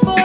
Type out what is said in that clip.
for